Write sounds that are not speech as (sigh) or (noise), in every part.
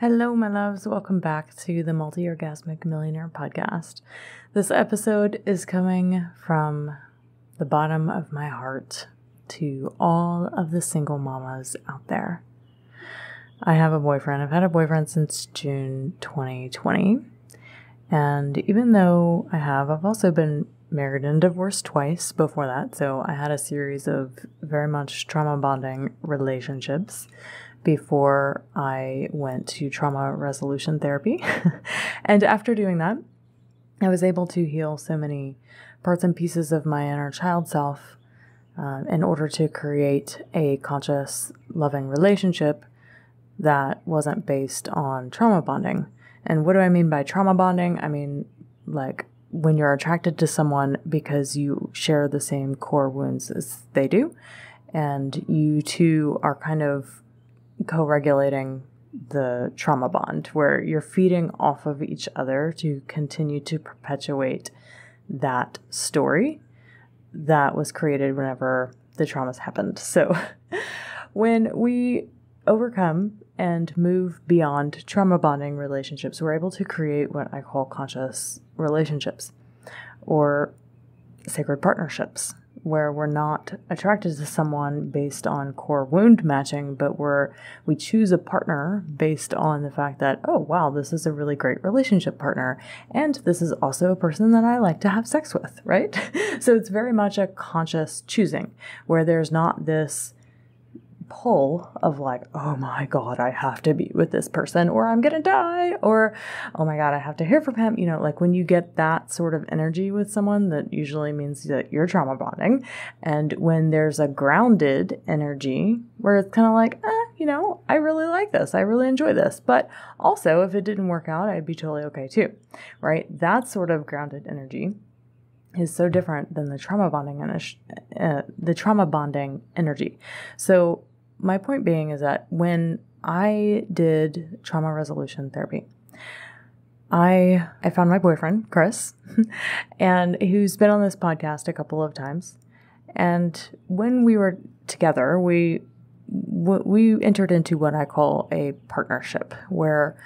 Hello, my loves. Welcome back to the Multi Orgasmic Millionaire Podcast. This episode is coming from the bottom of my heart to all of the single mamas out there. I have a boyfriend. I've had a boyfriend since June 2020. And even though I have, I've also been married and divorced twice before that. So I had a series of very much trauma bonding relationships before I went to trauma resolution therapy. (laughs) and after doing that, I was able to heal so many parts and pieces of my inner child self uh, in order to create a conscious, loving relationship that wasn't based on trauma bonding. And what do I mean by trauma bonding? I mean, like when you're attracted to someone because you share the same core wounds as they do, and you two are kind of co regulating the trauma bond, where you're feeding off of each other to continue to perpetuate that story that was created whenever the traumas happened. So (laughs) when we overcome and move beyond trauma bonding relationships, we're able to create what I call conscious relationships or sacred partnerships where we're not attracted to someone based on core wound matching, but we're we choose a partner based on the fact that, oh wow, this is a really great relationship partner. And this is also a person that I like to have sex with, right? (laughs) so it's very much a conscious choosing where there's not this pull of like, oh my God, I have to be with this person or I'm going to die, or oh my God, I have to hear from him. You know, like when you get that sort of energy with someone, that usually means that you're trauma bonding. And when there's a grounded energy where it's kind of like, eh, you know, I really like this, I really enjoy this. But also, if it didn't work out, I'd be totally okay too, right? That sort of grounded energy is so different than the trauma bonding uh, the trauma bonding energy. So my point being is that when I did trauma resolution therapy, I I found my boyfriend Chris, (laughs) and who's been on this podcast a couple of times. And when we were together, we we entered into what I call a partnership, where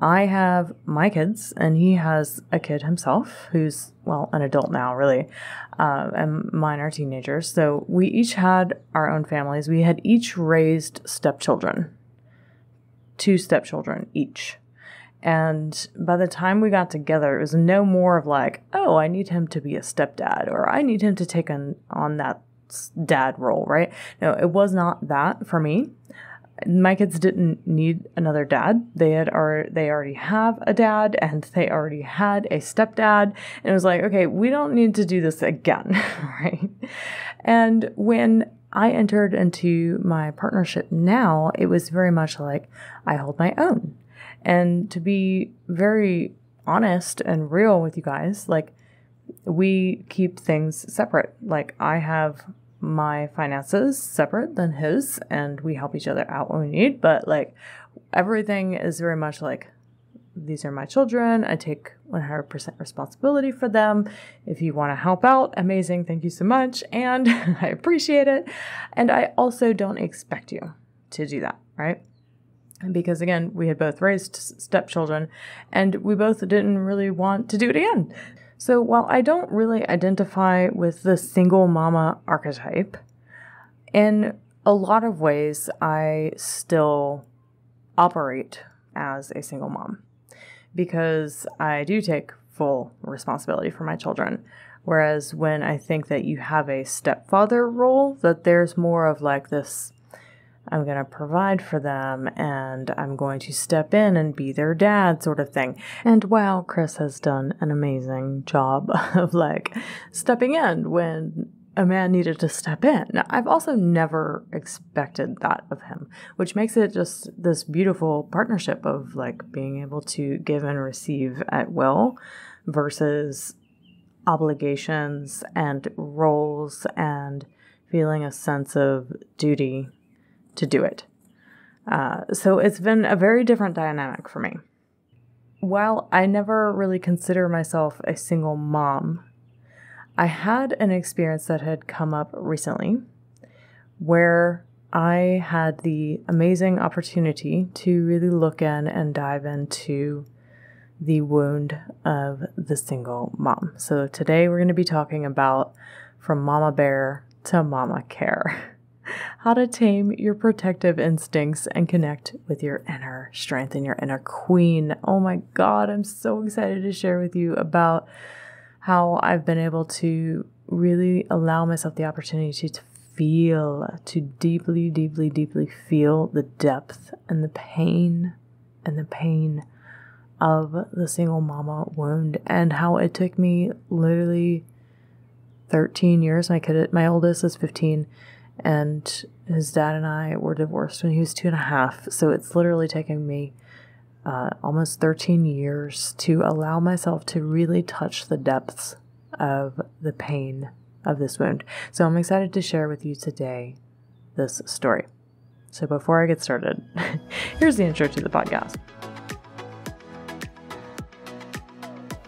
I have my kids, and he has a kid himself who's, well, an adult now, really, uh, and mine are teenagers. So we each had our own families. We had each raised stepchildren, two stepchildren each. And by the time we got together, it was no more of like, oh, I need him to be a stepdad or I need him to take on, on that dad role, right? No, it was not that for me my kids didn't need another dad. They had already, they already have a dad and they already had a stepdad. And it was like, okay, we don't need to do this again, (laughs) right? And when I entered into my partnership now, it was very much like I hold my own. And to be very honest and real with you guys, like we keep things separate. Like I have my finances separate than his and we help each other out when we need but like everything is very much like these are my children i take 100% responsibility for them. If you want to help out amazing thank you so much and (laughs) i appreciate it. And i also don't expect you to do that right? Because again we had both raised stepchildren and we both didn't really want to do it again so while I don't really identify with the single mama archetype, in a lot of ways, I still operate as a single mom because I do take full responsibility for my children. Whereas when I think that you have a stepfather role, that there's more of like this I'm going to provide for them and I'm going to step in and be their dad, sort of thing. And while Chris has done an amazing job (laughs) of like stepping in when a man needed to step in. I've also never expected that of him, which makes it just this beautiful partnership of like being able to give and receive at will versus obligations and roles and feeling a sense of duty to do it. Uh, so it's been a very different dynamic for me. While I never really consider myself a single mom, I had an experience that had come up recently where I had the amazing opportunity to really look in and dive into the wound of the single mom. So today we're going to be talking about from mama bear to mama care. (laughs) How to tame your protective instincts and connect with your inner strength and your inner queen. Oh my god, I'm so excited to share with you about how I've been able to really allow myself the opportunity to feel, to deeply, deeply, deeply feel the depth and the pain and the pain of the single mama wound and how it took me literally 13 years. My kid, my oldest is 15, and his dad and I were divorced when he was two and a half. So it's literally taken me uh, almost 13 years to allow myself to really touch the depths of the pain of this wound. So I'm excited to share with you today this story. So before I get started, (laughs) here's the intro to the podcast.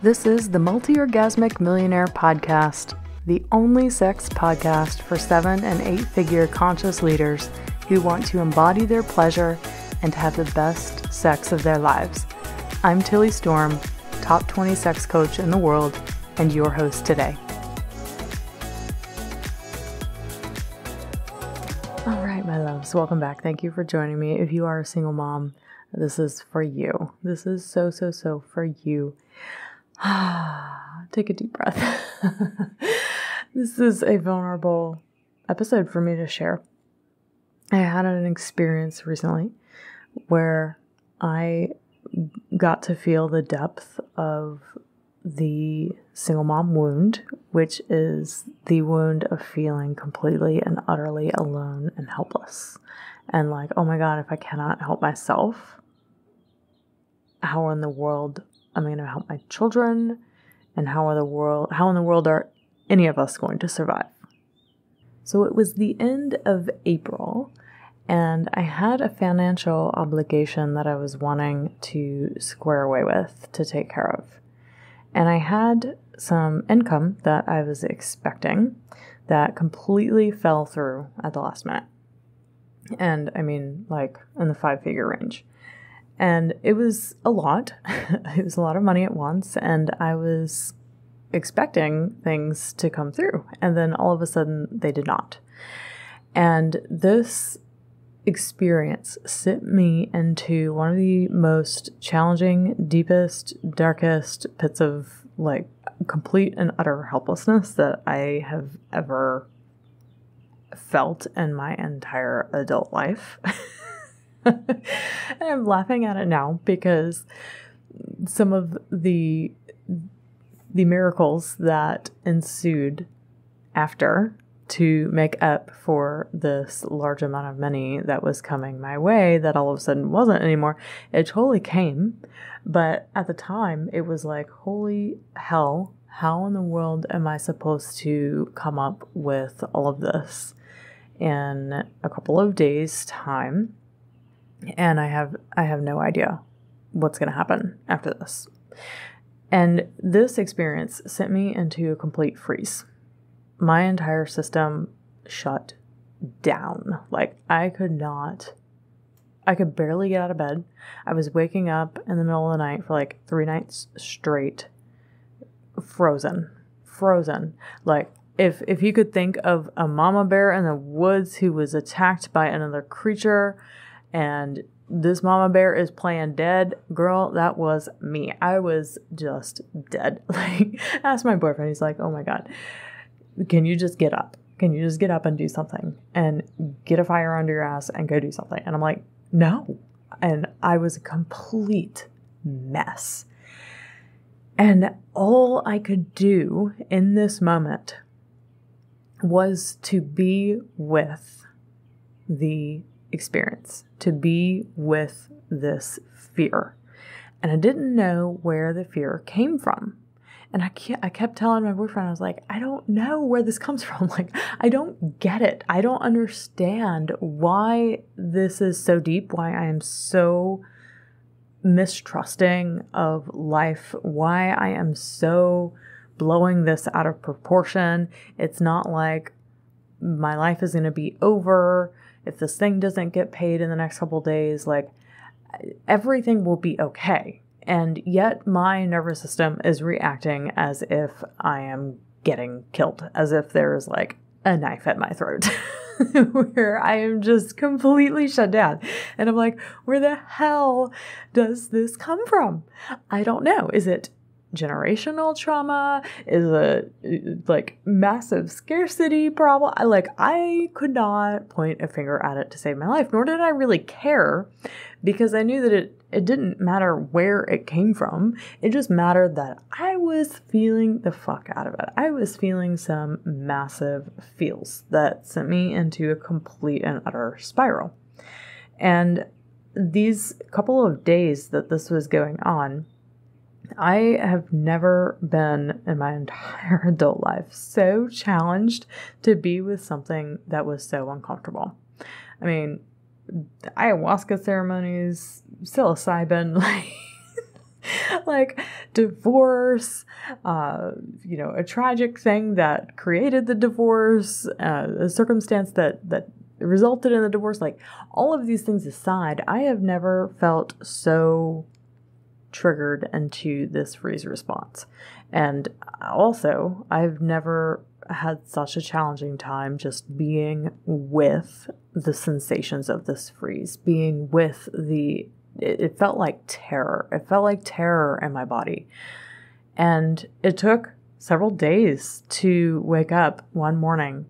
This is the Multi Orgasmic Millionaire Podcast, the only sex podcast for seven and eight figure conscious leaders who want to embody their pleasure and have the best sex of their lives. I'm Tilly Storm, top 20 sex coach in the world, and your host today. All right, my loves, welcome back. Thank you for joining me. If you are a single mom, this is for you. This is so, so, so for you. (sighs) Take a deep breath. (laughs) this is a vulnerable episode for me to share. I had an experience recently where I got to feel the depth of the single mom wound, which is the wound of feeling completely and utterly alone and helpless. And like, oh my God, if I cannot help myself, how in the world am I going to help my children? And how are the world how in the world are any of us going to survive? So it was the end of April and I had a financial obligation that I was wanting to square away with to take care of. And I had some income that I was expecting that completely fell through at the last minute. And I mean, like in the five figure range. And it was a lot. (laughs) it was a lot of money at once. And I was expecting things to come through. And then all of a sudden, they did not. And this experience sent me into one of the most challenging, deepest, darkest pits of like complete and utter helplessness that I have ever felt in my entire adult life. (laughs) and I'm laughing at it now because some of the the miracles that ensued after to make up for this large amount of money that was coming my way that all of a sudden wasn't anymore. It totally came, but at the time it was like, holy hell, how in the world am I supposed to come up with all of this in a couple of days' time? and I have I have no idea what's going to happen after this. And this experience sent me into a complete freeze. My entire system shut down. Like I could not I could barely get out of bed. I was waking up in the middle of the night for like 3 nights straight frozen. Frozen. Like if if you could think of a mama bear in the woods who was attacked by another creature and this mama bear is playing dead. Girl, that was me. I was just dead. (laughs) Like, asked my boyfriend, he's like, oh my God, can you just get up? Can you just get up and do something and get a fire under your ass and go do something? And I'm like, no. And I was a complete mess. And all I could do in this moment was to be with the experience to be with this fear. And I didn't know where the fear came from. And I, I kept telling my boyfriend, I was like, I don't know where this comes (laughs) from. Like, I don't get it. I don't understand why this is so deep, why I am so mistrusting of life, why I am so blowing this out of proportion. It's not like my life is going to be over if this thing doesn't get paid in the next couple days, like everything will be okay. And yet my nervous system is reacting as if I am getting killed, as if there's like a knife at my throat. (laughs) where I am just completely shut down. And I'm like, where the hell does this come from? I don't know. Is it generational trauma? Is it like massive scarcity problem? I like I could not point a finger at it to save my life, nor did I really care because I knew that it it didn't matter where it came from. It just mattered that I was feeling the fuck out of it. I was feeling some massive feels that sent me into a complete and utter spiral. And these couple of days that this was going on, I have never been in my (laughs) entire adult life so challenged to be with something that was so uncomfortable. I mean, ayahuasca ceremonies, psilocybin, like (laughs) like divorce, uh, you know, a tragic thing that created the divorce, uh, a circumstance that that resulted in the divorce. Like all of these things aside, I have never felt so triggered into this freeze response. And also, I've never had such a challenging time just being with the sensations of this freeze, being with the, it, it felt like terror. It felt like terror in my body. And it took several days to wake up one morning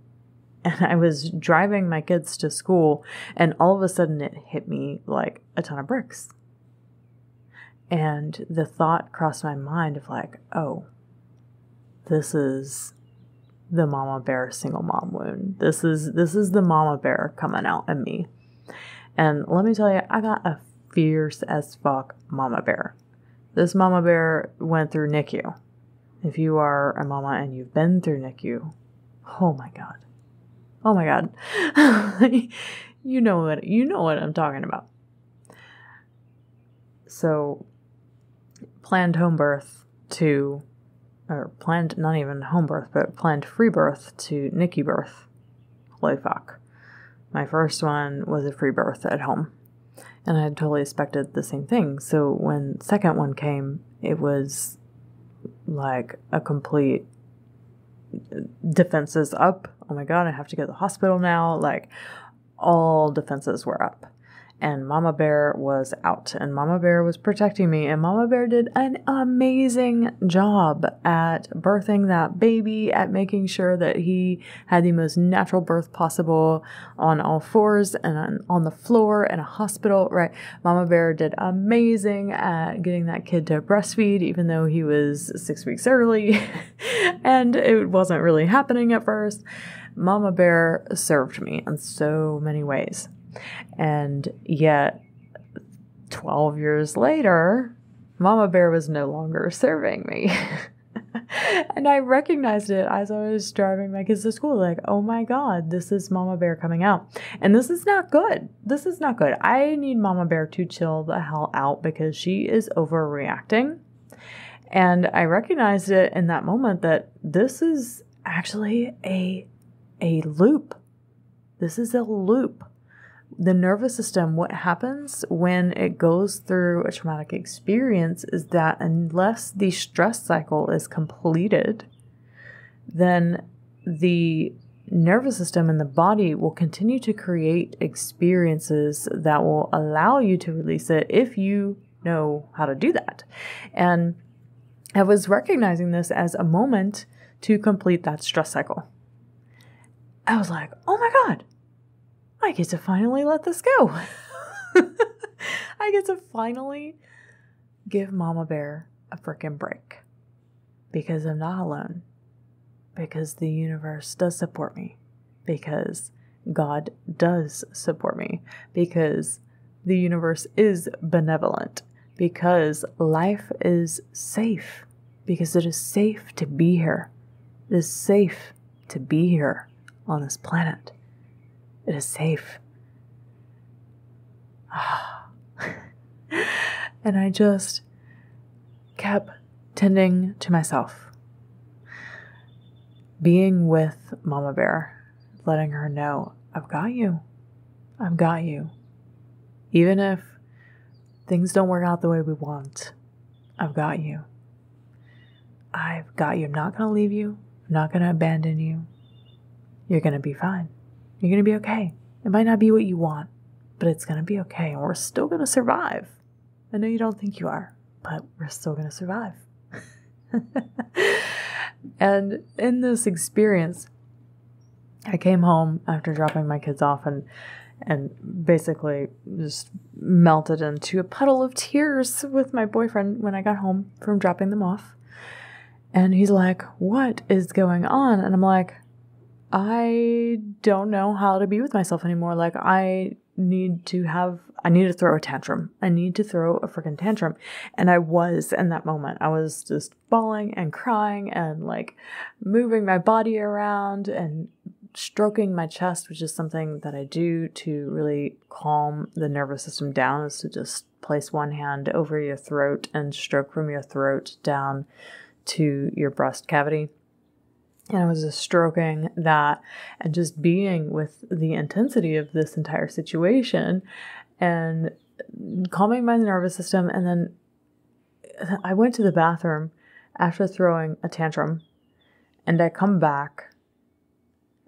(laughs) and I was driving my kids to school, and all of a sudden it hit me like a ton of bricks. And the thought crossed my mind of like, oh, this is the mama bear single mom wound. This is this is the mama bear coming out in me. And let me tell you, I got a fierce as fuck mama bear. This mama bear went through NICU. If you are a mama and you've been through NICU, oh my god. Oh my god. (laughs) you know what you know what I'm talking about. So planned home birth to, or planned, not even home birth, but planned free birth to NICU birth. Holy fuck. My first one was a free birth at home. And I had totally expected the same thing. So when second one came, it was like a complete defenses up. Oh my god, I have to go to the hospital now. Like all defenses were up and Mama Bear was out, and Mama Bear was protecting me, and Mama Bear did an amazing job at birthing that baby, at making sure that he had the most natural birth possible on all fours and on, the floor in a hospital, right? Mama Bear did amazing at getting that kid to breastfeed, even though he was six weeks early, (laughs) and it wasn't really happening at first. Mama Bear served me in so many ways. And yet, 12 years later, Mama Bear was no longer serving me. (laughs) and I recognized it as I was driving my kids to school. Like, oh my God, this is Mama Bear coming out. And this is not good. This is not good. I need Mama Bear to chill the hell out because she is overreacting. And I recognized it in that moment that this is actually a, a loop. This is a loop the nervous system, what happens when it goes through a traumatic experience is that unless the stress cycle is completed, then the nervous system and the body will continue to create experiences that will allow you to release it if you know how to do that. And I was recognizing this as a moment to complete that stress cycle. I was like, oh my God, I get to finally let this go. (laughs) I get to finally give Mama Bear a freaking break because I'm not alone, because the universe does support me, because God does support me, because the universe is benevolent, because life is safe, because it is safe to be here. It is safe to be here on this planet. It is safe. Ah. (laughs) and I just kept tending to myself, being with Mama Bear, letting her know, I've got you. I've got you. Even if things don't work out the way we want, I've got you. I've got you. I'm not going to leave you. I'm not going to abandon you. You're going to be fine. You're going to be okay. It might not be what you want, but it's going to be okay. And we're still going to survive. I know you don't think you are, but we're still going to survive. (laughs) and in this experience, I came home after dropping my kids off and and basically just melted into a puddle of tears with my boyfriend when I got home from dropping them off. And he's like, What is going on? And I'm like, I don't know how to be with myself anymore. Like, I need to have, I need to throw a tantrum. I need to throw a freaking tantrum. And I was in that moment. I was just bawling and crying and like moving my body around and stroking my chest, which is something that I do to really calm the nervous system down, is to just place one hand over your throat and stroke from your throat down to your breast cavity. And I was just stroking that and just being with the intensity of this entire situation and calming my nervous system. And then I went to the bathroom after throwing a tantrum and I come back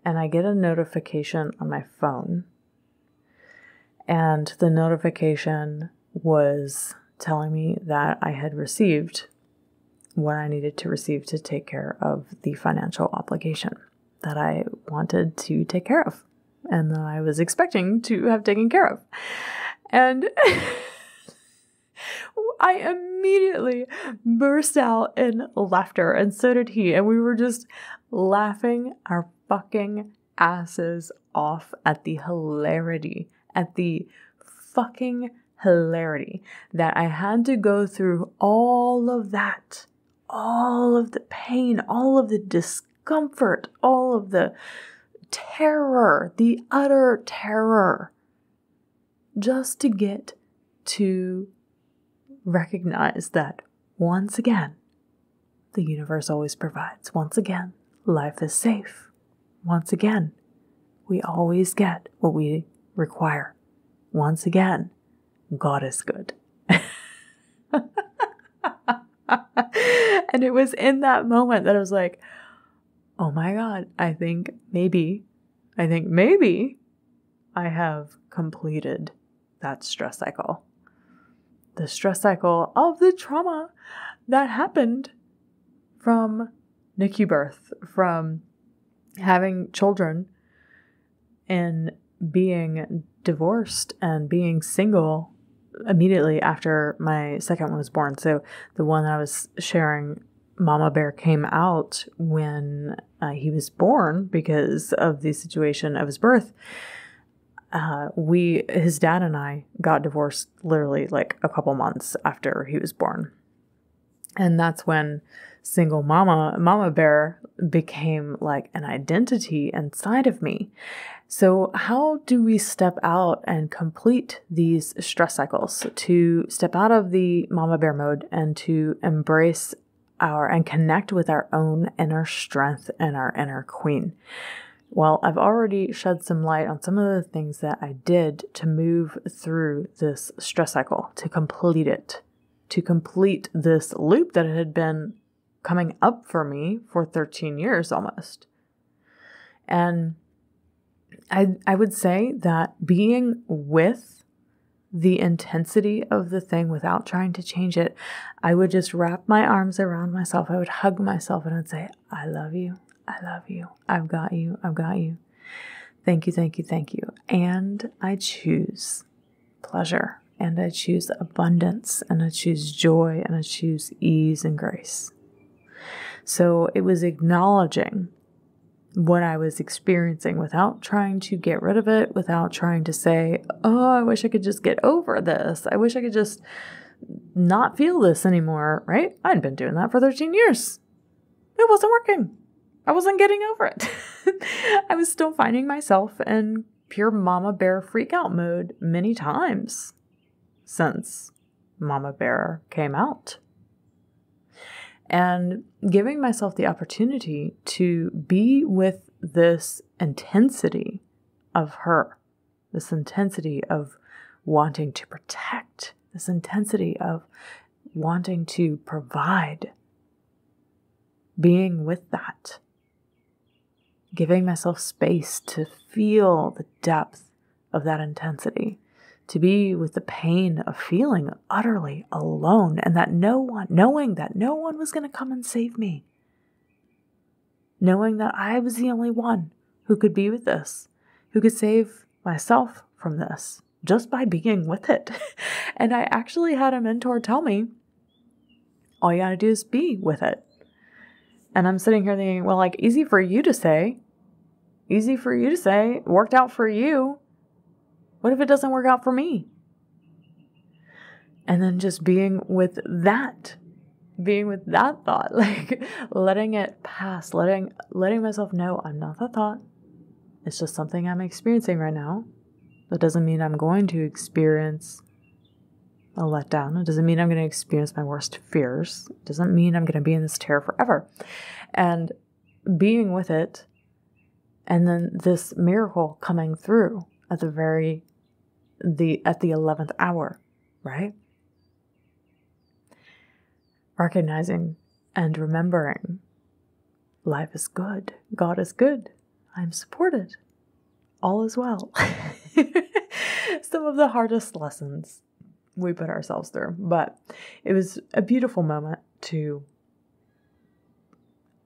and I get a notification on my phone. And the notification was telling me that I had received what I needed to receive to take care of the financial obligation that I wanted to take care of and that I was expecting to have taken care of. And (laughs) I immediately burst out in laughter, and so did he. And we were just laughing our fucking asses off at the hilarity, at the fucking hilarity that I had to go through all of that, all of the pain, all of the discomfort, all of the terror, the utter terror, just to get to recognize that once again, the universe always provides. Once again, life is safe. Once again, we always get what we require. Once again, God is good. (laughs) (laughs) and it was in that moment that I was like, oh my God, I think maybe, I think maybe I have completed that stress cycle. The stress cycle of the trauma that happened from NICU birth, from having children and being divorced and being single immediately after my second one was born. So the one that I was sharing, Mama Bear came out when uh, he was born because of the situation of his birth. Uh, we, his dad and I, got divorced literally like a couple months after he was born, and that's when single mama, mama bear became like an identity inside of me. So, how do we step out and complete these stress cycles to step out of the mama bear mode and to embrace our and connect with our own inner strength and our inner queen? Well, I've already shed some light on some of the things that I did to move through this stress cycle, to complete it, to complete this loop that had been coming up for me for 13 years almost. And I, I would say that being with the intensity of the thing without trying to change it, I would just wrap my arms around myself. I would hug myself and I'd say, I love you. I love you. I've got you. I've got you. Thank you. Thank you. Thank you. And I choose pleasure and I choose abundance and I choose joy and I choose ease and grace. So it was acknowledging what I was experiencing without trying to get rid of it, without trying to say, oh, I wish I could just get over this. I wish I could just not feel this anymore, right? I'd been doing that for 13 years. It wasn't working. I wasn't getting over it. (laughs) I was still finding myself in pure mama bear freak out mode many times since mama bear came out and giving myself the opportunity to be with this intensity of her, this intensity of wanting to protect, this intensity of wanting to provide, being with that, giving myself space to feel the depth of that intensity, to be with the pain of feeling utterly alone and that no one, knowing that no one was going to come and save me, knowing that I was the only one who could be with this, who could save myself from this just by being with it. (laughs) and I actually had a mentor tell me, all you gotta do is be with it. And I'm sitting here thinking, well, like, easy for you to say. Easy for you to say. Worked out for you. What if it doesn't work out for me? And then just being with that, being with that thought, (laughs) like letting it pass, letting letting myself know I'm not that thought. It's just something I'm experiencing right now. That doesn't mean I'm going to experience a letdown. It doesn't mean I'm going to experience my worst fears. It doesn't mean I'm going to be in this terror forever. And being with it, and then this miracle coming through at the very the at the 11th hour, right? Recognizing and remembering life is good. God is good. I'm supported. All is well. (laughs) Some of the hardest lessons we put ourselves through, but it was a beautiful moment to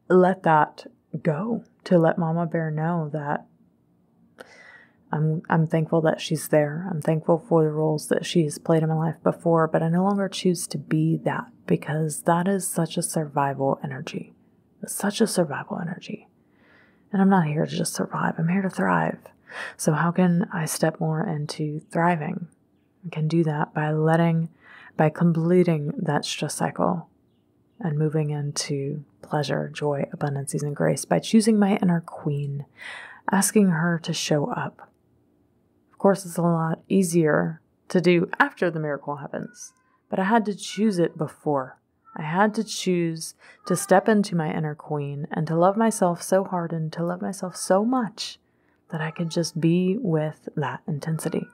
let that go, to let Mama Bear know that I'm I'm thankful that she's there. I'm thankful for the roles that she's played in my life before, but I no longer choose to be that because that is such a survival energy. It's such a survival energy. And I'm not here to just survive. I'm here to thrive. So how can I step more into thriving? I can do that by letting by completing that stress cycle and moving into pleasure, joy, abundance, and grace by choosing my inner queen, asking her to show up of course, it's a lot easier to do after the miracle happens, but I had to choose it before. I had to choose to step into my inner queen and to love myself so hard and to love myself so much that I could just be with that intensity.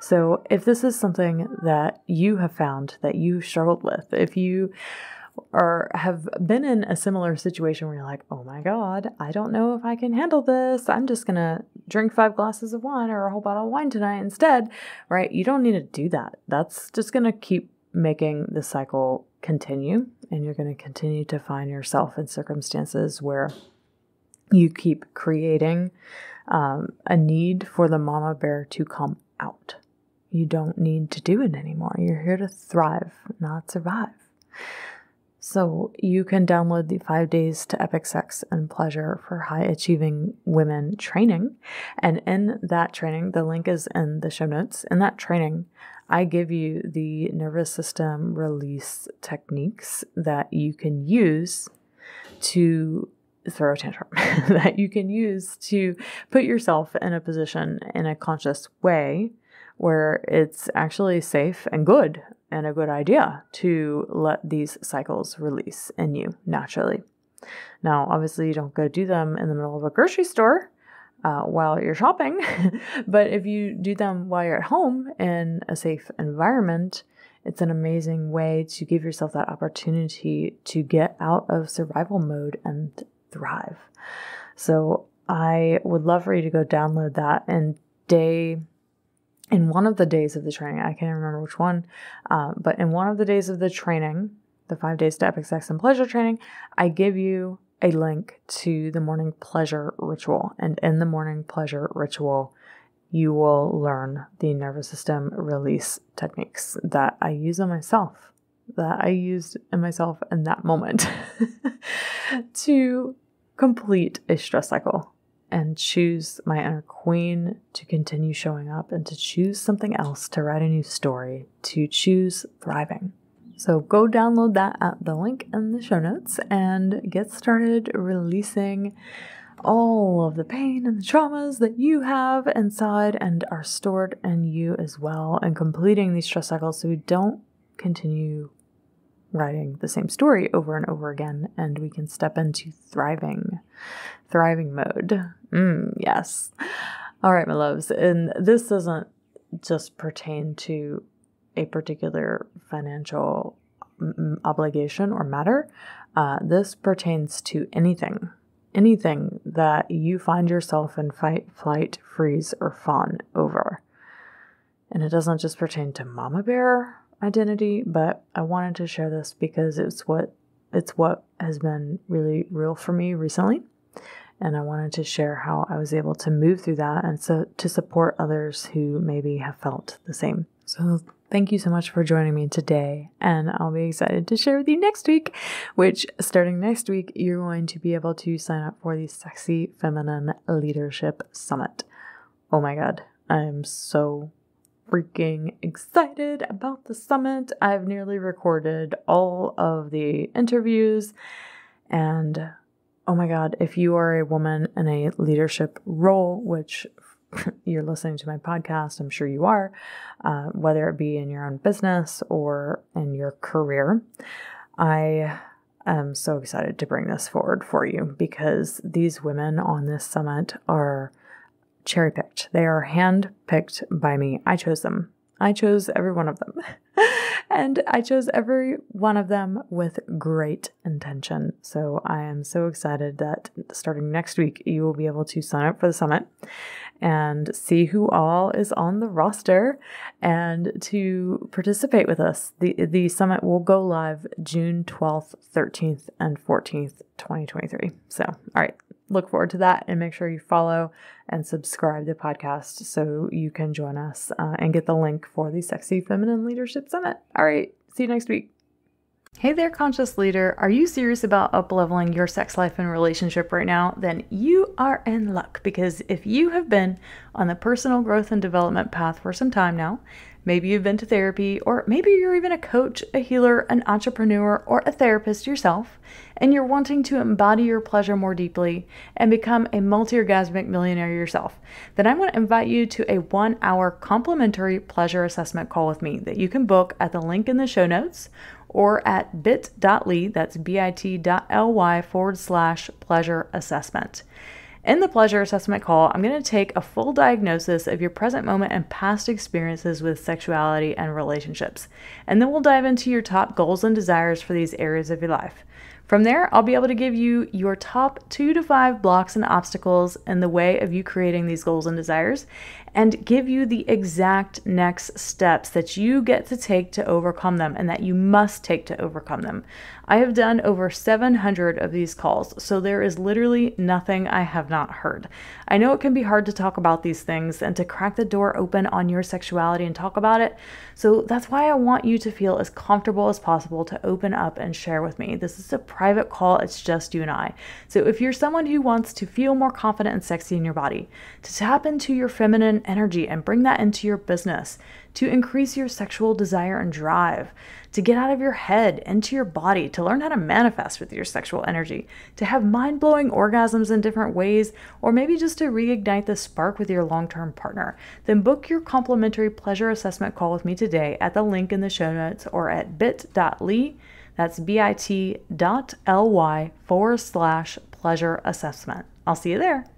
So, if this is something that you have found that you struggled with, if you or have been in a similar situation where you're like, oh my God, I don't know if I can handle this. I'm just going to drink five glasses of wine or a whole bottle of wine tonight instead, right? You don't need to do that. That's just going to keep making the cycle continue. And you're going to continue to find yourself in circumstances where you keep creating um, a need for the mama bear to come out. You don't need to do it anymore. You're here to thrive, not survive. So you can download the five days to epic sex and pleasure for high achieving women training. And in that training, the link is in the show notes. In that training, I give you the nervous system release techniques that you can use to throw a tantrum, (laughs) that you can use to put yourself in a position in a conscious way where it's actually safe and good and a good idea to let these cycles release in you naturally. Now, obviously, you don't go do them in the middle of a grocery store uh, while you're shopping, (laughs) but if you do them while you're at home in a safe environment, it's an amazing way to give yourself that opportunity to get out of survival mode and thrive. So, I would love for you to go download that and day in one of the days of the training, I can't remember which one, uh, but in one of the days of the training, the five days to epic sex and pleasure training, I give you a link to the morning pleasure ritual. And in the morning pleasure ritual, you will learn the nervous system release techniques that I use on myself, that I used in myself in that moment (laughs) to complete a stress cycle and choose my inner queen to continue showing up and to choose something else to write a new story, to choose thriving. So go download that at the link in the show notes and get started releasing all of the pain and the traumas that you have inside and are stored in you as well, and completing these stress cycles so we don't continue writing the same story over and over again and we can step into thriving thriving mode mm, yes All right, my loves. And this doesn't just pertain to a particular financial obligation or matter. Uh, this pertains to anything, anything that you find yourself in fight, flight, freeze, or fawn over. And it doesn't just pertain to mama bear identity, but I wanted to share this because it's what it's what has been really real for me recently. And I wanted to share how I was able to move through that and so to support others who maybe have felt the same. So thank you so much for joining me today. And I'll be excited to share with you next week, which starting next week, you're going to be able to sign up for the Sexy Feminine Leadership Summit. Oh my God, I'm so freaking excited about the summit. I've nearly recorded all of the interviews. And oh my God, if you are a woman in a leadership role, which (laughs) you're listening to my podcast, I'm sure you are, uh, whether it be in your own business or in your career, I am so excited to bring this forward for you because these women on this summit are cherry picked. They are hand picked by me. I chose them. I chose every one of them. (laughs) (laughs) and I chose every one of them with great intention. So I am so excited that starting next week, you will be able to sign up for the summit and see who all is on the roster and to participate with us. The, the summit will go live June 12th, 13th, and 14th, 2023. So, all right, look forward to that and make sure you follow and subscribe to the podcast so you can join us uh, and get the link for the Sexy Feminine Leadership Summit. All right, see you next week. Hey there, conscious leader. Are you serious about upleveling your sex life and relationship right now? Then you are in luck because if you have been on the personal growth and development path for some time now, maybe you've been to therapy, or maybe you're even a coach, a healer, an entrepreneur, or a therapist yourself, and you're wanting to embody your pleasure more deeply and become a multi orgasmic millionaire yourself, then I want to invite you to a one hour complimentary pleasure assessment call with me that you can book at the link in the show notes or at bit.ly, that's bit.ly forward slash pleasure assessment. In the pleasure assessment call, I'm going to take a full diagnosis of your present moment and past experiences with sexuality and relationships. And then we'll dive into your top goals and desires for these areas of your life. From there, I'll be able to give you your top two to five blocks and obstacles in the way of you creating these goals and desires and give you the exact next steps that you get to take to overcome them and that you must take to overcome them. I have done over 700 of these calls, so there is literally nothing I have not heard. I know it can be hard to talk about these things and to crack the door open on your sexuality and talk about it, so that's why I want you to feel as comfortable as possible to open up and share with me. This is a private call, it's just you and I. So if you're someone who wants to feel more confident and sexy in your body, to tap into your feminine energy and bring that into your business, to increase your sexual desire and drive, to get out of your head into your body, to learn how to manifest with your sexual energy, to have mind blowing orgasms in different ways, or maybe just to reignite the spark with your long term partner, then book your complimentary pleasure assessment call with me today at the link in the show notes or at bit.ly. That's bit.ly forward slash pleasure assessment. I'll see you there.